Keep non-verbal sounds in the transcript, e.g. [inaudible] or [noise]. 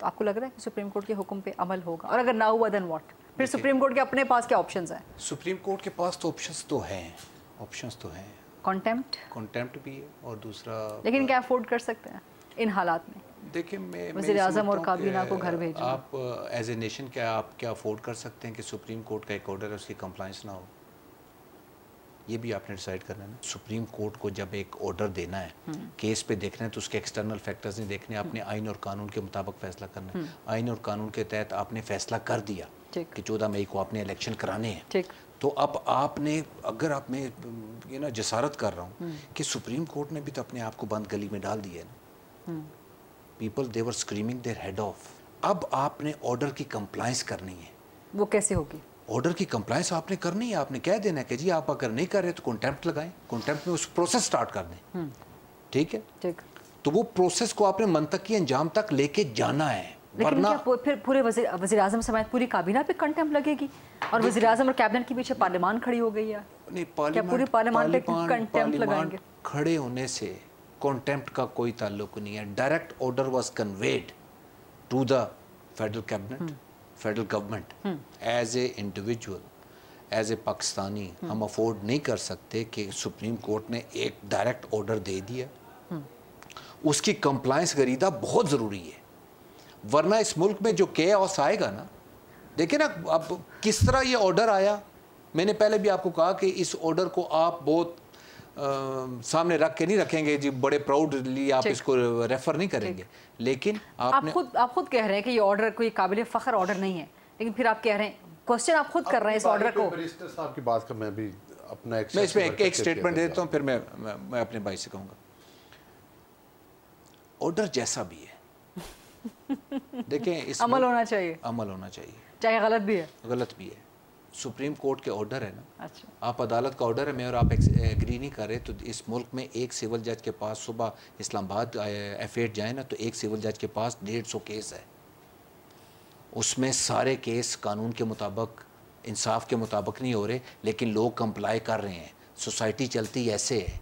तो आपको लग रहा है कि सुप्रीम कोर्ट के हुक्म पे अमल होगा? और अगर ना हुआ देन व्हाट फिर सुप्रीम कोर्ट के अपने पास क्या ऑप्शंस हैं? सुप्रीम कोर्ट के पास तो ऑप्शंस तो हैं। ऑप्शंस तो हैं। कॉन्टेम्प्ट कॉन्टेम्प्ट भी है और दूसरा लेकिन क्या अफोर्ड कर सकते हैं इन हालात में? देखिए मैं वज़ीर आज़म और काबीना को घर भेजना। आप एज ए नेशन क्या आप क्या अफोर्ड कर सकते हैं कि सुप्रीम कोर्ट का एक ऑर्डर है उसकी कंप्लाइंस ना हो? ये भी आपने डिसाइड करना है ना। सुप्रीम कोर्ट को जब एक ऑर्डर देना है हम्म। केस पे देखना है तो उसके एक्सटर्नल फैक्टर्स नहीं देखने आपने आइन और कानून के मुताबिक फैसला करना है। आइन और कानून के तहत आपने फैसला कर दिया हम्म। कि चौदह मई को आपने इलेक्शन कराने हैं। तो अब आपने अगर आप मैं ये ना जसारत कर रहा हूँ कि सुप्रीम कोर्ट ने भी तो अपने आप को बंद गली में डाल दिया है ना। People they're screaming their head off अब आपने ऑर्डर की कंप्लाइंस करनी है। वो कैसे होगी? ऑर्डर की कंप्लाइंस आपने करनी है आपने कह देना है कि जी आप अगर नहीं कर रहे तो कॉन्टेम्प्ट लगाएँ कॉन्टेम्प्ट में उस प्रोसेस स्टार्ट कर दें। ठीक है? ठीक। तो वो प्रोसेस को आपने मंतकी अंजाम तक लेके जाना है लेकिन वरना क्या फिर पूरे वज़ीर आज़म समेत पूरी काबीना पे कंटेम्प्ट लगेगी? और वज़ीर आज़म और कैबिनेट के पीछे पार्लियामान खड़ी हो गई है नहीं क्या पूरे पार्लियामान पे पार्लियामान- लगाएँगे? खड़े होने से कॉन्टेम्प्ट का कोई ताल्लुक नहीं है। Direct order was conveyed to the federal cabinet federal government as a individual as a Pakistani हम अफोर्ड नहीं कर सकते कि सुप्रीम कोर्ट ने एक डायरेक्ट ऑर्डर दे दिया। उसकी कंप्लायंस गरीदा बहुत ज़रूरी है। वरना इस मुल्क में जो के आएगा ना देखिए ना अब किस तरह ये ऑर्डर आया? मैंने पहले भी आपको कहा कि इस ऑर्डर को आप बहुत सामने रख के नहीं रखेंगे जी बड़े प्राउडली आप इसको रेफर नहीं करेंगे। लेकिन आप आपने खुद आप खुद कह रहे हैं कि ये ऑर्डर कोई काबिल फख्र ऑर्डर नहीं है। लेकिन फिर आप कह रहे हैं क्वेश्चन आप खुद कर रहे हैं इस ऑर्डर को। साहब की बात का मैं भी अपना मैं इसमें एक, एक स्टेटमेंट देता हूँ फिर मैं, मैं मैं अपने भाई से कहूँगा। ऑर्डर जैसा भी है। [laughs] देखें इस अमल होना चाहिए। अमल होना चाहिए। चाहे गलत भी है। गलत भी है। सुप्रीम कोर्ट के ऑर्डर है ना। अच्छा। आप अदालत का ऑर्डर है मैं और आप एग्री नहीं कर रहे तो इस मुल्क में एक सिविल जज के पास सुबह इस्लामाबाद एफ़ एट जाए ना तो एक सिविल जज के पास डेढ़ सौ केस है। उसमें सारे केस कानून के मुताबिक इंसाफ के मुताबिक नहीं हो रहे लेकिन लोग कंप्लाई कर रहे हैं। सोसाइटी चलती ऐसे है।